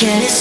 Can't.